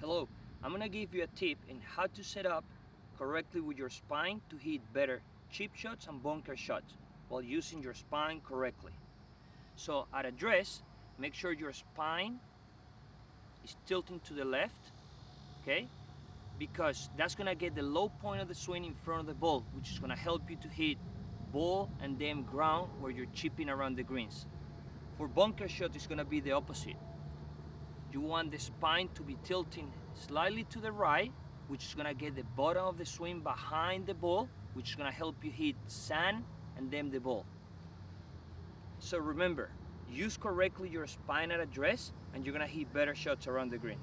Hello, I'm gonna give you a tip in how to set up correctly with your spine to hit better chip shots and bunker shots while using your spine correctly. So at address, make sure your spine is tilting to the left, okay? Because that's gonna get the low point of the swing in front of the ball, which is gonna help you to hit ball and then ground where you're chipping around the greens. For bunker shot, it's gonna be the opposite. You want the spine to be tilting slightly to the right, which is gonna get the bottom of the swing behind the ball, which is gonna help you hit sand and then the ball. So remember, use correctly your spine at address and you're gonna hit better shots around the green.